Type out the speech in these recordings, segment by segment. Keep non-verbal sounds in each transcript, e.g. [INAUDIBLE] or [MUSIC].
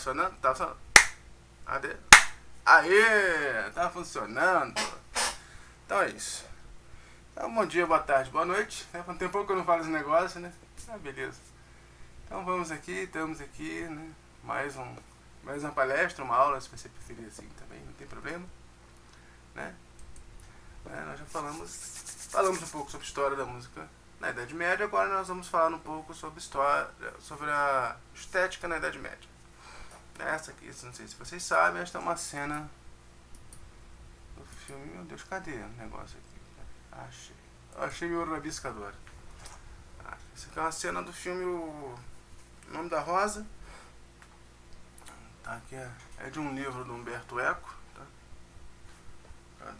funcionando? Tá funcionando. Aê! Tá funcionando. Então é isso. Então, bom dia, boa tarde, boa noite. É, Faz um tempo que eu não falo esse negócio, né? Ah, beleza. Então vamos aqui, estamos aqui, né? Mais, um, mais uma palestra, uma aula, se você preferir assim também, não tem problema. Né? É, nós já falamos, falamos um pouco sobre a história da música na Idade Média, agora nós vamos falar um pouco sobre história, sobre a estética na Idade Média. Essa aqui, não sei se vocês sabem, esta é uma cena do filme. Meu Deus, cadê o negócio aqui? Achei. Achei meu rabiscador. Ah, Essa aqui é uma cena do filme O Nome da Rosa. Tá, aqui é, de um livro do Humberto Eco. Tá? Cadê?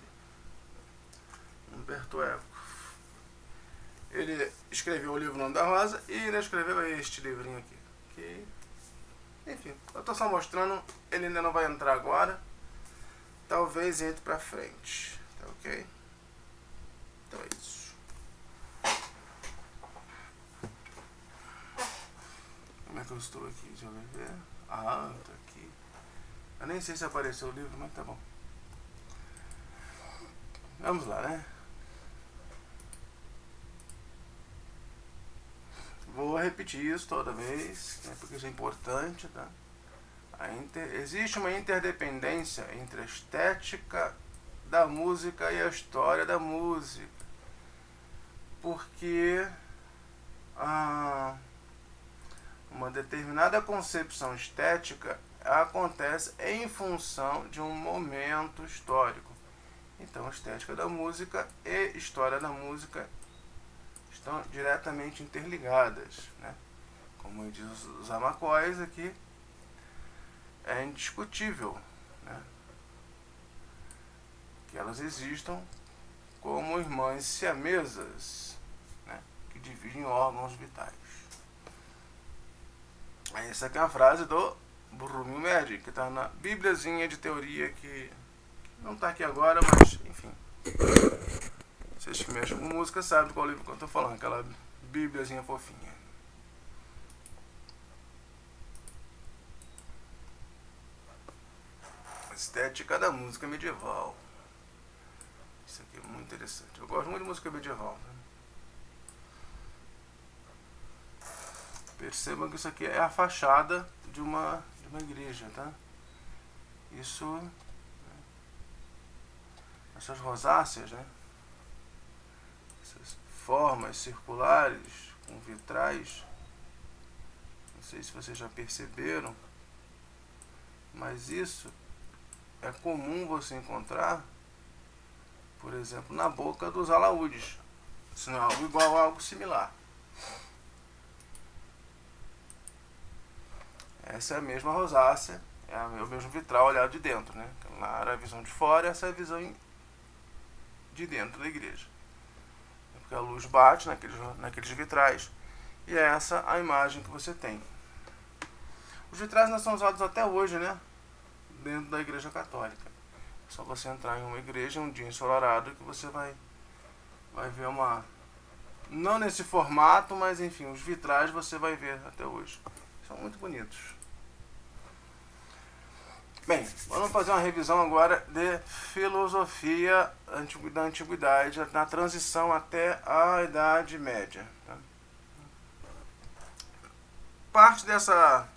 Humberto Eco. Ele escreveu o livro O Nome da Rosa e ele escreveu este livrinho aqui. Enfim, eu tô só mostrando, ele ainda não vai entrar agora. Talvez entre pra frente. Tá ok? Então é isso. Como é que eu estou aqui? Deixa eu ver. Ah, tá aqui. Eu nem sei se apareceu o livro, mas tá bom. Vamos lá, né? Vou repetir isso toda vez, né, porque isso é importante, tá? Inter... Existe uma interdependência entre a estética da música e a história da música. Porque ah, uma determinada concepção estética acontece em função de um momento histórico. Então, estética da música e história da música estão diretamente interligadas. Né? Como diz os Zamacóis aqui, é indiscutível né? que elas existam como irmãs siamesas né? que dividem órgãos vitais. Essa aqui é a frase do Brumil Médio, que está na Bíbliazinha de teoria que não está aqui agora, mas enfim. Vocês que mexem com música sabem qual livro que eu estou falando, aquela bíbliazinha fofinha. Estética da música medieval. Isso aqui é muito interessante. Eu gosto muito de música medieval. Né? Percebam que isso aqui é a fachada de uma, de uma igreja, tá? Isso. Né? Essas rosáceas, né? Essas formas circulares com vitrais. Não sei se vocês já perceberam, mas isso é comum você encontrar, por exemplo, na boca dos alaúdes. Se não é algo igual a algo similar. Essa é a mesma rosácea, é o mesmo vitral olhado de dentro, né? Lá era a visão de fora, essa é a visão de dentro da igreja porque a luz bate naqueles, naqueles vitrais e é essa a imagem que você tem. Os vitrais ainda são usados até hoje, né? Dentro da igreja católica. É só você entrar em uma igreja um dia ensolarado que você vai, vai ver uma. Não nesse formato, mas enfim, os vitrais você vai ver até hoje. São muito bonitos. Bem, vamos fazer uma revisão agora de filosofia da antiguidade, na transição até a Idade Média. Tá? Parte dessa,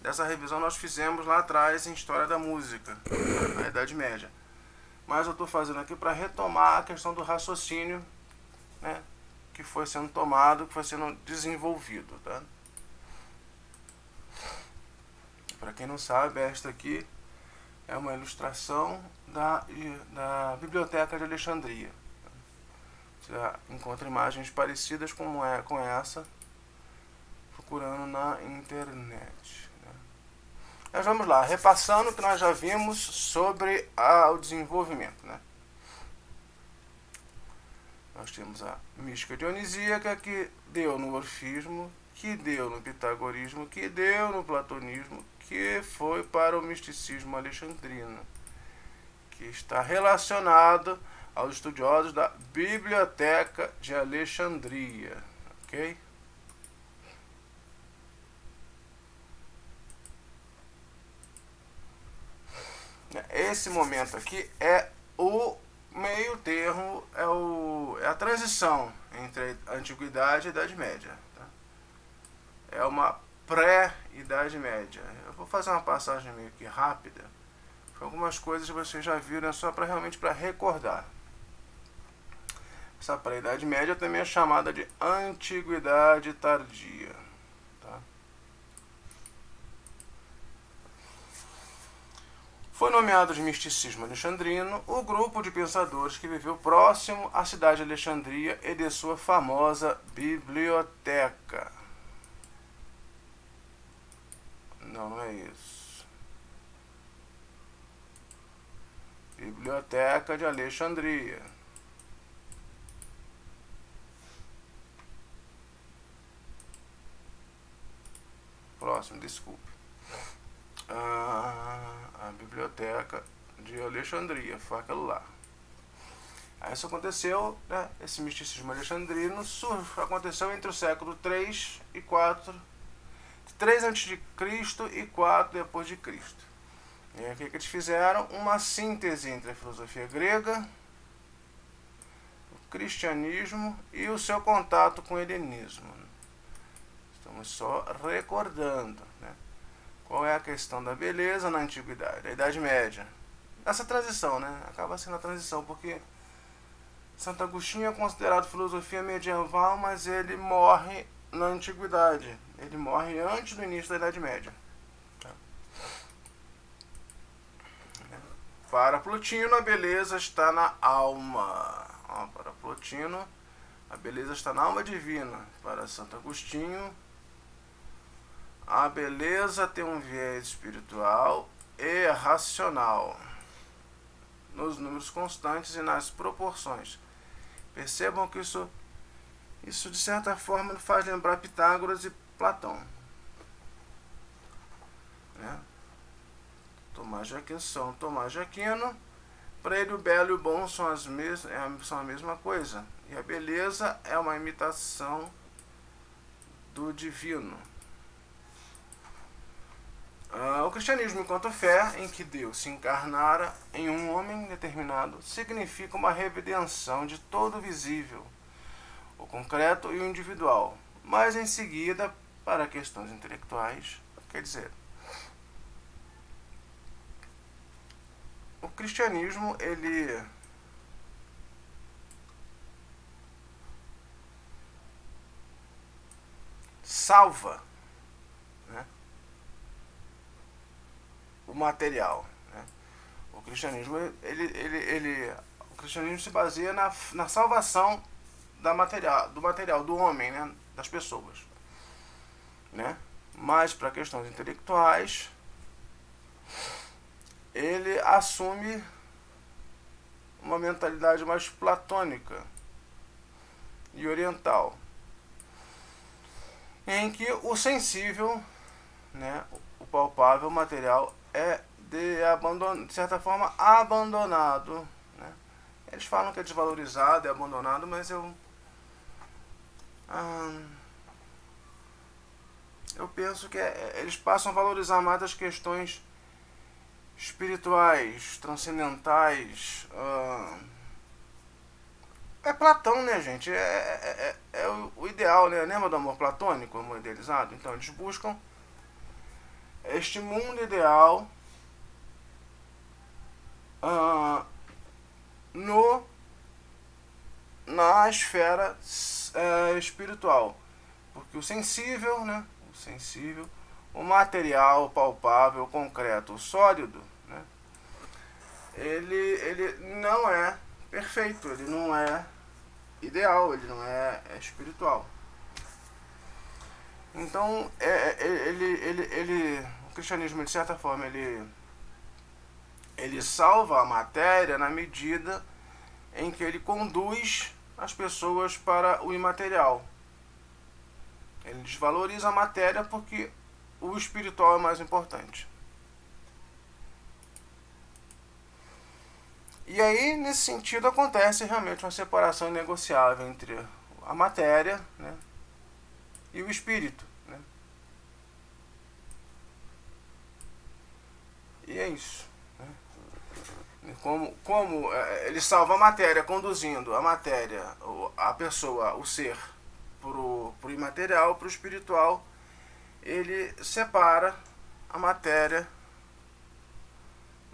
dessa revisão nós fizemos lá atrás em História da Música, na Idade Média. Mas eu estou fazendo aqui para retomar a questão do raciocínio né, que foi sendo tomado, que foi sendo desenvolvido. Tá? Para quem não sabe, esta aqui é uma ilustração da, da Biblioteca de Alexandria. Você encontra imagens parecidas com, é, com essa procurando na internet. Né? Mas vamos lá, repassando o que nós já vimos sobre a, o desenvolvimento. Né? Nós temos a mística dionisíaca que deu no orfismo, que deu no pitagorismo, que deu no platonismo, que foi para o misticismo alexandrino, que está relacionado aos estudiosos da Biblioteca de Alexandria, ok? esse momento aqui é o meio termo, é, o, é a transição entre a Antiguidade e a Idade Média. Tá? É uma pré-Idade Média. Eu vou fazer uma passagem meio que rápida, algumas coisas vocês já viram, é só para realmente para recordar. Essa pré-Idade Média também é chamada de Antiguidade Tardia. Tá? Foi nomeado de misticismo alexandrino o grupo de pensadores que viveu próximo à cidade de Alexandria e de sua famosa biblioteca. Não, não é isso. Biblioteca de Alexandria. Próximo, desculpe. Ah, a biblioteca de Alexandria, lá. Aí isso aconteceu, né, esse misticismo alexandrino aconteceu entre o século 3 e 4, 3 a.C. e 4 depois de Cristo. E o que, eles fizeram? Uma síntese entre a filosofia grega, o cristianismo e o seu contato com o helenismo. Estamos só recordando. Né? Qual é a questão da beleza na antiguidade, a Idade Média? Essa transição, né? Acaba sendo a transição, porque Santo Agostinho é considerado filosofia medieval, mas ele morre na antiguidade. Ele morre antes do início da Idade Média. Tá? Para Plotino, a beleza está na alma. Ó, para Plotino, a beleza está na alma divina. Para Santo Agostinho, a beleza tem um viés espiritual e racional nos números constantes e nas proporções. Percebam que isso, isso de certa forma faz lembrar Pitágoras e Platão. Né? Tomás de Aquino, São Tomás de Aquino, para ele o belo e o bom são, as mes é são a mesma coisa. E a beleza é uma imitação do divino. Uh, o cristianismo, enquanto fé em que Deus se encarnara em um homem determinado, significa uma redenção de todo o visível, o concreto e o individual. Mas em seguida, para questões intelectuais, quer dizer, o cristianismo ele salva o material. Né? O cristianismo ele, ele, ele, o cristianismo se baseia na, na salvação da material, do material, do homem, né? das pessoas. Né? Mas para questões intelectuais, ele assume uma mentalidade mais platônica e oriental, em que o sensível, né, o palpável, o material é de, abandon, de certa forma abandonado. Né? Eles falam que é desvalorizado, é abandonado, mas eu. Ah, eu penso que é, eles passam a valorizar mais as questões espirituais, transcendentais. Ah, é Platão, né, gente? É, é, é, é o, o, ideal, né? Lembra do amor platônico, amor idealizado? Então, eles buscam este mundo ideal uh, no na esfera uh, espiritual porque o sensível né sensível o material palpável o concreto o sólido né ele ele não é perfeito ele não é ideal ele não é, é espiritual então é, é ele, ele, ele cristianismo, de certa forma, ele, ele salva a matéria na medida em que ele conduz as pessoas para o imaterial. Ele desvaloriza a matéria porque o espiritual é mais importante. E aí, nesse sentido, acontece realmente uma separação negociável entre a matéria né, e o espírito. E é isso. Né? como, como é, ele salva a matéria, conduzindo a matéria, a pessoa, o ser, para o imaterial, para o espiritual, ele separa a matéria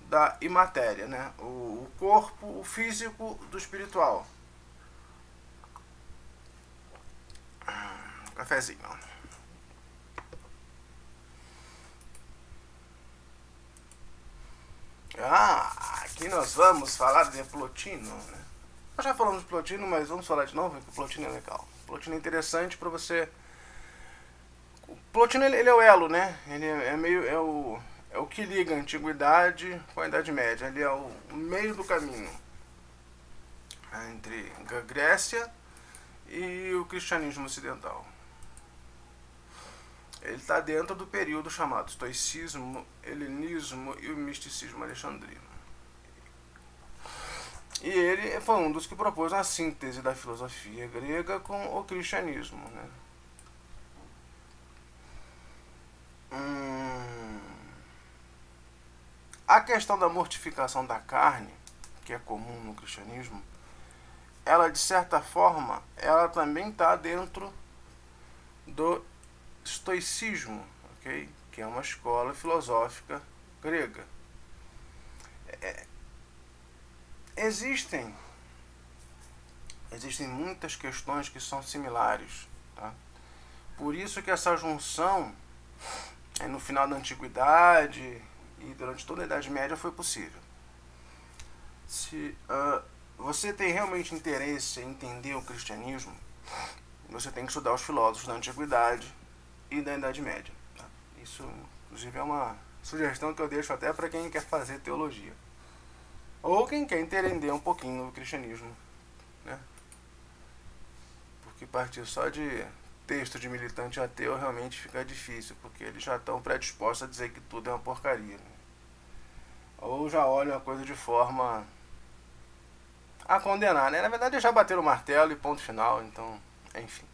da imatéria, né? o, o corpo, o físico do espiritual. Cafézinho. Ah, aqui nós vamos falar de Plotino. Né? Nós já falamos de Plotino, mas vamos falar de novo, porque Plotino é legal. Plotino é interessante para você. O Plotino ele, ele, é o elo, né? Ele é, meio é o é o que liga a antiguidade com a Idade Média. Ele é o meio do caminho entre a Grécia e o cristianismo ocidental. Ele está dentro do período chamado estoicismo, helenismo e o misticismo alexandrino. E ele foi um dos que propôs a síntese da filosofia grega com o cristianismo. Né? Hum, a questão da mortificação da carne, que é comum no cristianismo, ela de certa forma, ela também está dentro do estoicismo, ok? Que é uma escola filosófica grega. É, existem existem muitas questões que são similares, tá? Por isso que essa junção é, no final da antiguidade e durante toda a Idade Média foi possível. Se uh, você tem realmente interesse em entender o cristianismo, você tem que estudar os filósofos da antiguidade e da Idade Média. Tá? Isso, inclusive, é uma sugestão que eu deixo até para quem quer fazer teologia. Ou quem quer entender um pouquinho do cristianismo. Né? Porque partir só de texto de militante ateu realmente fica difícil, porque eles já estão predispostos a dizer que tudo é uma porcaria. Né? Ou já olham a coisa de forma a condenar, né? Na verdade, já bateram o martelo e ponto final, então, enfim.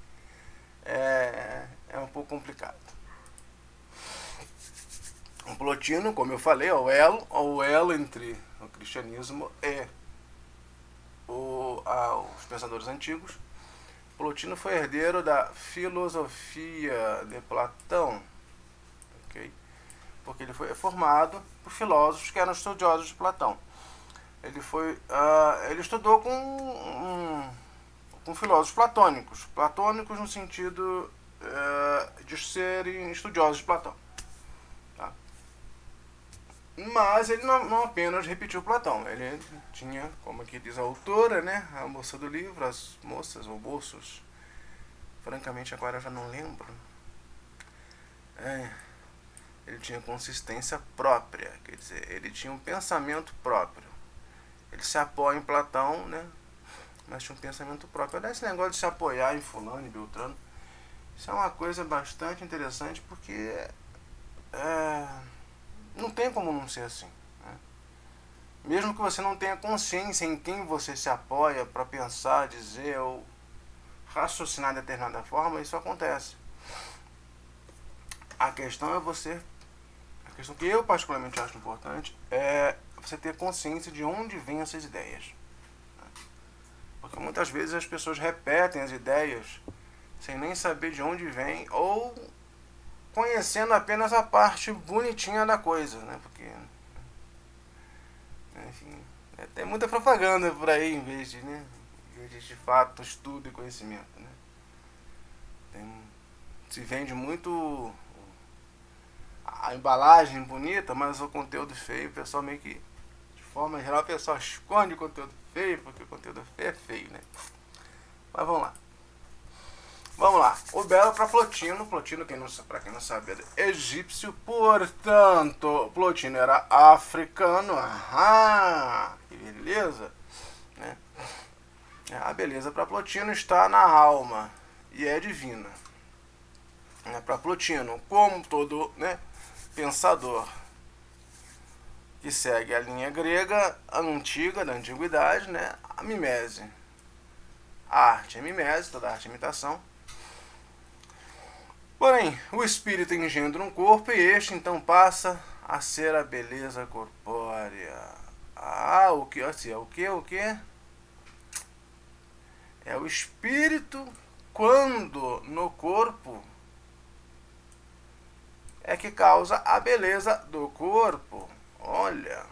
É, é um pouco complicado. O Plotino, como eu falei, é o elo, é o elo entre o cristianismo e o, pensadores antigos. Plotino foi herdeiro da filosofia de Platão, ok? Porque ele foi formado por filósofos que eram estudiosos de Platão. Ele foi, uh, ele estudou com um, com filósofos platônicos, platônicos no sentido uh, de serem estudiosos de Platão. Mas ele não, não, apenas repetiu Platão, ele tinha, como aqui diz a autora, né, a moça do livro, as moças ou moços, francamente agora eu já não lembro. É, ele tinha consistência própria, quer dizer, ele tinha um pensamento próprio. Ele se apoia em Platão, né? mas tinha um pensamento próprio. Aliás, esse negócio de se apoiar em fulano e Beltrano, isso é uma coisa bastante interessante porque é, não tem como não ser assim. Né? Mesmo que você não tenha consciência em quem você se apoia para pensar, dizer ou raciocinar de determinada forma, isso acontece. A questão é você. A questão que eu particularmente acho importante é você ter consciência de onde vêm essas ideias. Porque muitas vezes as pessoas repetem as ideias sem nem saber de onde vem ou conhecendo apenas a parte bonitinha da coisa, né? Porque enfim, é, tem muita propaganda por aí em vez de, né? Em vez de, de fato estudo e conhecimento, né? Tem, se vende muito a embalagem bonita, mas o conteúdo feio, o pessoal meio que forma geral, o pessoal esconde o conteúdo feio, porque o conteúdo feio é feio, né? Mas vamos lá. Vamos lá. O Belo para Plotino. Plotino, quem não, para quem não sabe, era egípcio. Portanto, Plotino era africano. Ah, que beleza. Né? A beleza para Plotino está na alma e é divina. É para Plotino, como todo né, pensador que segue a linha grega antiga, da antiguidade, né? a mimese. A arte é mimese, toda arte é imitação. Porém, o espírito engendra um corpo e este então passa a ser a beleza corpórea. Ah, o que? Assim, é o que? O que? É o espírito quando no corpo é que causa a beleza do corpo. Olha.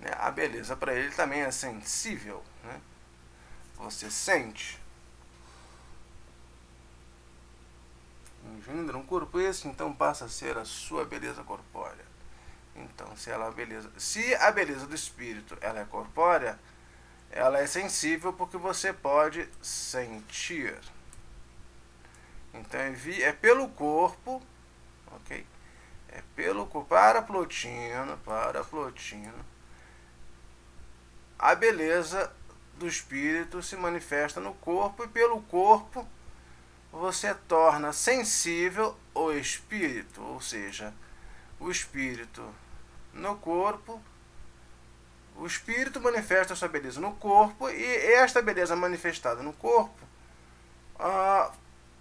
Né, a beleza para ele também é sensível. Né? Você sente. Engendra um corpo esse, então passa a ser a sua beleza corpórea. Então, se ela é a beleza, se a beleza do espírito ela é corpórea, ela é sensível porque você pode sentir. Então é pelo corpo, ok? É pelo corpo, para Plotino, para Plotino. A beleza do espírito se manifesta no corpo e pelo corpo você torna sensível o espírito, ou seja, o espírito no corpo o espírito manifesta sua beleza no corpo e esta beleza manifestada no corpo ah,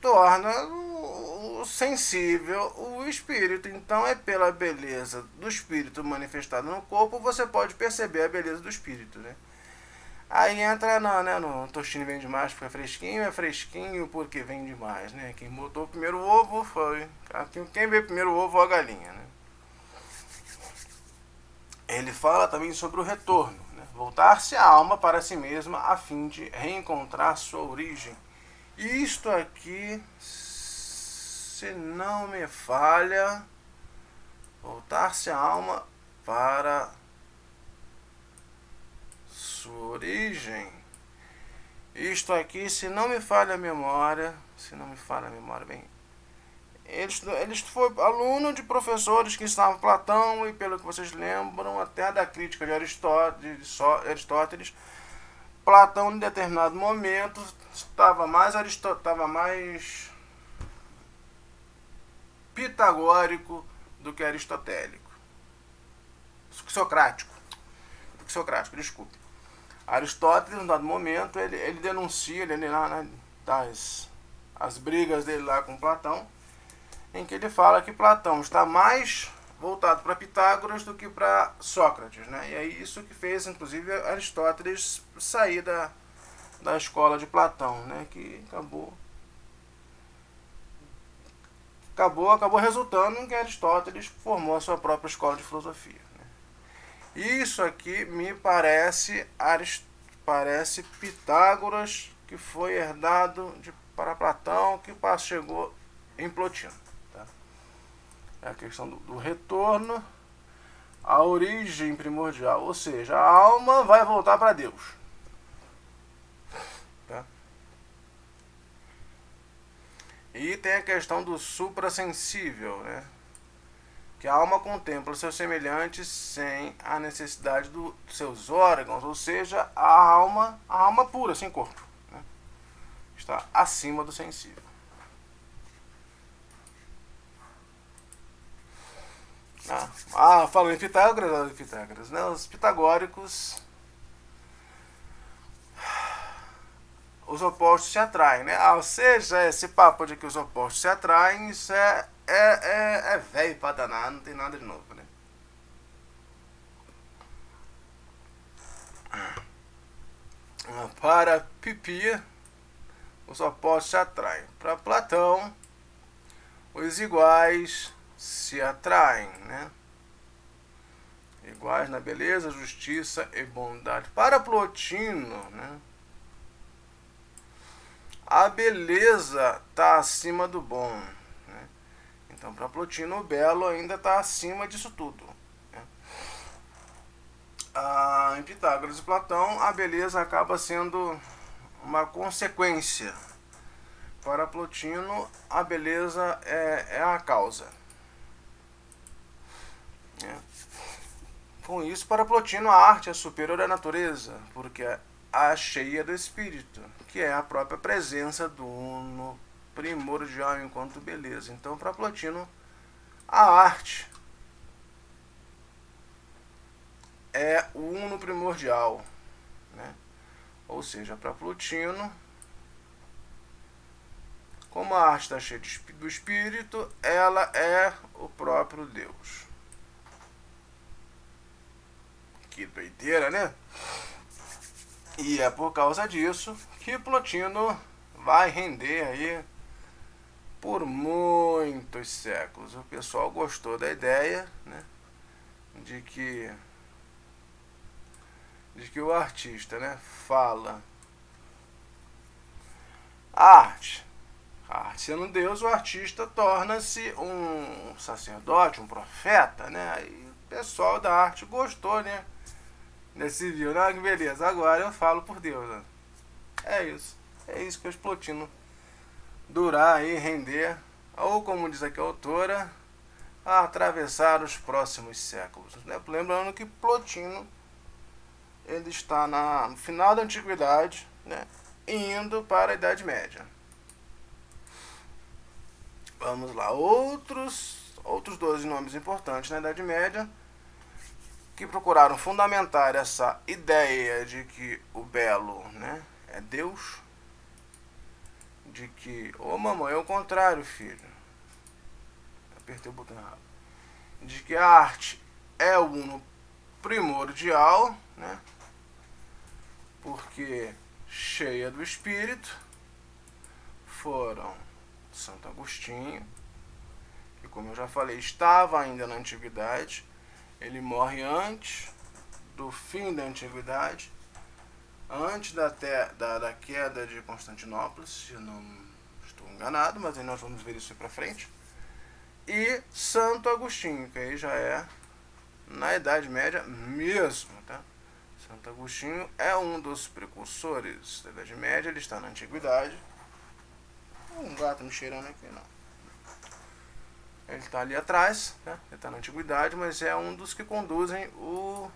torna o, sensível o espírito. Então é pela beleza do espírito manifestado no corpo você pode perceber a beleza do espírito, né? Aí entra não, né, no tostino vem demais porque é fresquinho, é fresquinho porque vem demais, né? Quem botou o primeiro ovo foi. Quem veio primeiro ovo a galinha, né? ele fala também sobre o retorno, né? voltar-se a alma para si mesma a fim de reencontrar sua origem. Isto aqui, se não me falha, voltar-se a alma para sua origem. Isto aqui, se não me falha a memória, se não me falha a memória bem, eles, eles foi aluno de professores que ensinavam Platão e, pelo que vocês lembram, até da crítica de Aristóteles, Aristóteles Platão, em determinado momento, estava mais, estava mais pitagórico do que aristotélico. Socrático. Do que socrático, desculpe. Aristóteles, em dado momento, ele, ele denuncia, ele, lá, né, das as brigas dele lá com Platão, em que ele fala que Platão está mais voltado para Pitágoras do que para Sócrates. Né? E é isso que fez, inclusive, Aristóteles sair da, da escola de Platão, né? que acabou, acabou, acabou resultando em que Aristóteles formou a sua própria escola de filosofia. Isso aqui me parece, Arist parece Pitágoras, que foi herdado de, para Platão, que chegou em Plotino. É a questão do, do retorno à origem primordial, ou seja, a alma vai voltar para Deus. Tá? E tem a questão do suprassensível, né? Que a alma contempla seus semelhantes sem a necessidade dos seus órgãos, ou seja, a alma, a alma pura, sem corpo, né? está acima do sensível. Ah, ah falando em Pitágoras, Pitágoras, né? Os pitagóricos os opostos se atraem, né? Ou seja, esse papo de que os opostos se atraem, isso é, é, é, é velho pra danar, não tem nada de novo, né? Ah, para Pipia, os opostos se atraem. Para Platão, os iguais se atraem, né? Iguais na beleza, justiça e bondade. Para Plotino, né? A beleza está acima do bom. Então, para Plotino, o belo ainda está acima disso tudo. Né? Ah, em Pitágoras e Platão, a beleza acaba sendo uma consequência. Para Plotino, a beleza é, é a causa. É. Com isso, para Plotino, a arte é superior à natureza, porque é a cheia do espírito, que é a própria presença do uno primordial enquanto beleza. Então, para Plotino, a arte é o uno primordial. Né? Ou seja, para Plotino, Como a arte está cheia do espírito, ela é o próprio Deus. Que doideira, né? E é por causa disso que Plotino vai render aí por muitos séculos. O pessoal gostou da ideia, né? De que de que o artista, né, fala a arte. A arte sendo Deus, o artista torna-se um sacerdote, um profeta, né? Aí o pessoal da arte gostou, né? Decidiu, que beleza, agora eu falo por Deus. Né? É isso. É isso que eu explotino durar aí, render, ou como diz aqui a autora, a atravessar os próximos séculos. Né? Lembrando que Plotino ele está na, no final da antiguidade, né? indo para a Idade Média. Vamos lá, outros, outros 12 nomes importantes na Idade Média que procuraram fundamentar essa ideia de que o belo né, é Deus, de que, ô oh, mamãe, é o contrário, filho. Apertei o botão errado. De que a arte é o uno primordial, né? Porque cheia do espírito foram Santo Agostinho, que como eu já falei, estava ainda na antiguidade. Ele morre antes do fim da antiguidade antes da, te, da, da queda de Constantinopla, se eu não estou enganado, mas aí nós vamos ver isso para frente. E Santo Agostinho, que aí já é na Idade Média mesmo, tá? Santo Agostinho é um dos precursores da Idade Média, ele está na Antiguidade. Um gato me cheirando aqui, não. Ele está ali atrás, né? ele está na Antiguidade, mas é um dos que conduzem o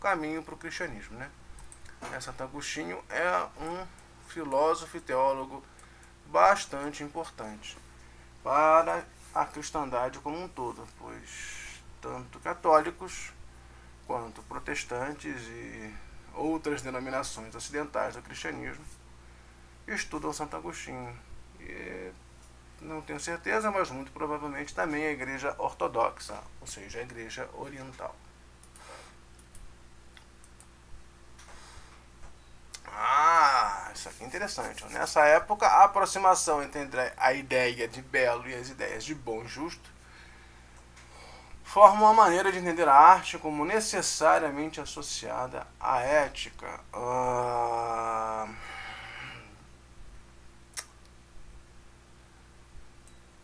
caminho para o cristianismo, né? É, Santo Agostinho é um filósofo e teólogo bastante importante para a cristandade como um todo, pois tanto católicos quanto protestantes e outras denominações ocidentais do cristianismo estudam Santo Agostinho. E não tenho certeza, mas muito provavelmente também a igreja ortodoxa, ou seja, a igreja oriental. Ah, isso aqui é interessante. Nessa época, a aproximação entre a ideia de belo e as ideias de bom e justo forma uma maneira de entender a arte como necessariamente associada à ética. Ah,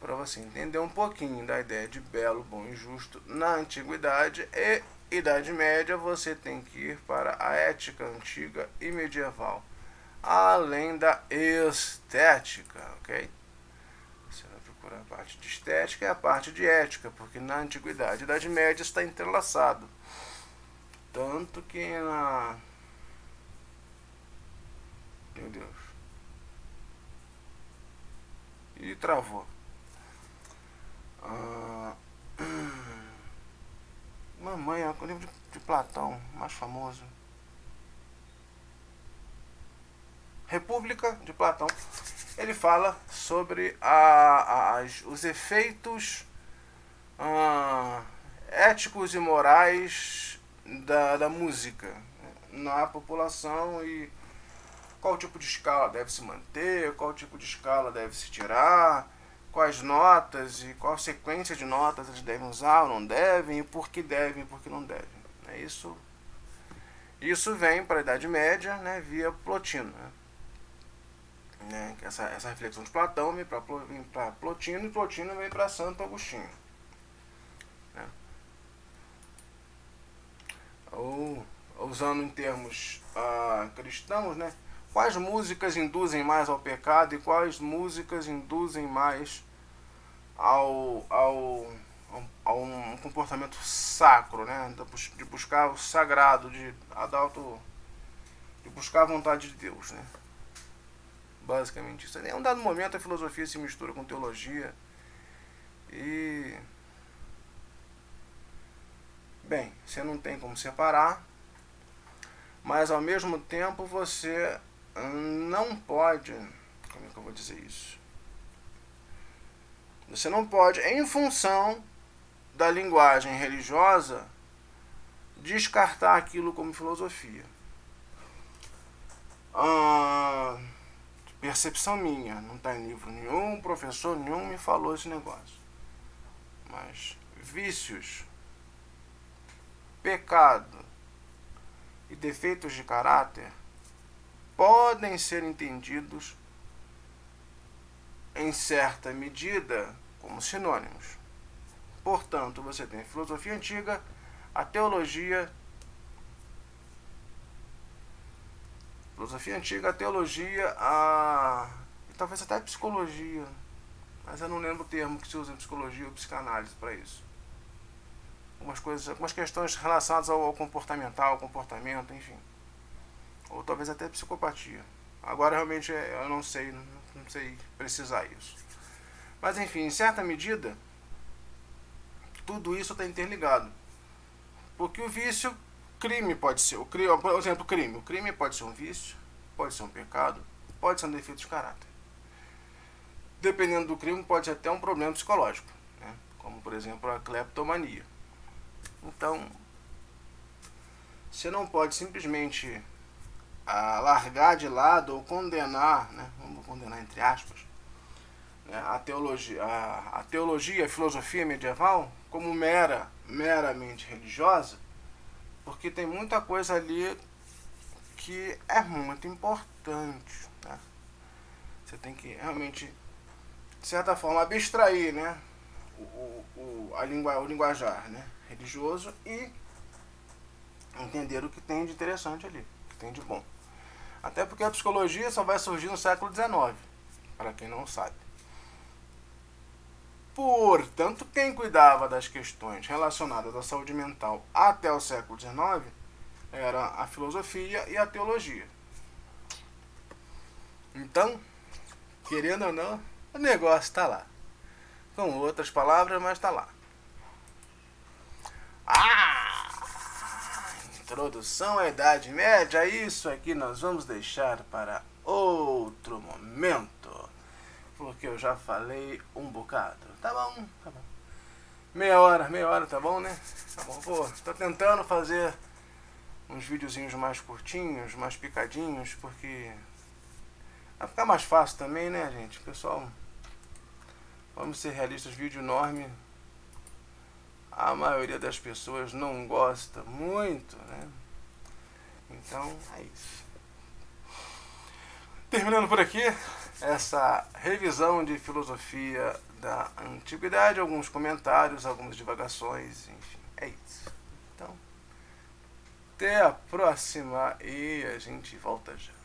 Para você entender um pouquinho da ideia de belo, bom e justo na antiguidade e Idade Média, você tem que ir para a ética antiga e medieval, além da estética, ok? Você vai procurar a parte de estética e a parte de ética, porque na Antiguidade Idade Média está entrelaçado. Tanto que na. Meu Deus. E travou. Ah. [CLEARS THROAT] Mamãe, é o livro de, Platão, mais famoso. República de Platão. Ele fala sobre a, as, os efeitos ah, éticos e morais da, da música na população e qual tipo de escala deve se manter, qual tipo de escala deve se tirar quais notas e qual sequência de notas eles devem usar ou não devem, e por que devem e por que não devem. É isso, isso vem para a Idade Média né, via Plotino. Né? Né, essa, essa reflexão de Platão vem para Plotino e Plotino vem para Santo Agostinho. Né? Ou, usando em termos ah, cristãos, né? Quais músicas induzem mais ao pecado e quais músicas induzem mais ao, ao, a um comportamento sacro, né? de buscar o sagrado, de, adalto, de buscar a vontade de Deus. Né? Basicamente isso. Em um dado momento a filosofia se mistura com teologia e. Bem, você não tem como separar, mas ao mesmo tempo você não pode, como é que eu vou dizer isso? Você não pode, em função da linguagem religiosa, descartar aquilo como filosofia. Ah, percepção minha, não está em livro nenhum, professor nenhum me falou esse negócio. Mas vícios, pecado e defeitos de caráter podem ser entendidos em certa medida como sinônimos. Portanto, você tem a filosofia antiga, a teologia, filosofia antiga, a teologia, a e talvez até a psicologia, mas eu não lembro o termo que se usa em psicologia ou psicanálise para isso. Algumas coisas, algumas questões relacionadas ao, ao comportamental, ao comportamento, enfim. Ou talvez até psicopatia. Agora realmente é, eu não sei, não, sei precisar isso. Mas enfim, em certa medida, tudo isso está interligado. Porque o vício, crime pode ser, o crime, por exemplo, crime. O crime pode ser um vício, pode ser um pecado, pode ser um defeito de caráter. Dependendo do crime, pode ser até um problema psicológico, né? como por exemplo a cleptomania. Então, você não pode simplesmente ah, largar de lado ou condenar, né? vamos condenar entre aspas, né? a teologia, a, a teologia, a filosofia medieval como mera, meramente religiosa, porque tem muita coisa ali que é muito importante. Né? Você tem que realmente, de certa forma, abstrair né? o, o, a língua, o linguajar né? religioso e entender o que tem de interessante ali, tem de bom. Até porque a psicologia só vai surgir no século XIX, para quem não sabe. Portanto, quem cuidava das questões relacionadas à saúde mental até o século XIX era a filosofia e a teologia. Então, querendo ou não, o negócio está lá. Com outras palavras, mas está lá. Ah! Introdução à Idade Média, isso aqui nós vamos deixar para outro momento porque eu já falei um bocado. Tá bom, tá bom. Meia hora, meia hora, tá bom, né? Tá bom, pô, tô tentando fazer uns videozinhos mais curtinhos, mais picadinhos, porque vai ficar mais fácil também, né, gente? Pessoal, vamos ser realistas, vídeo enorme. A maioria das pessoas não gosta muito, né? Então, é isso. Terminando por aqui, essa revisão de filosofia da antiguidade, alguns comentários, algumas divagações, enfim, é isso. Então, até a próxima e a gente volta já.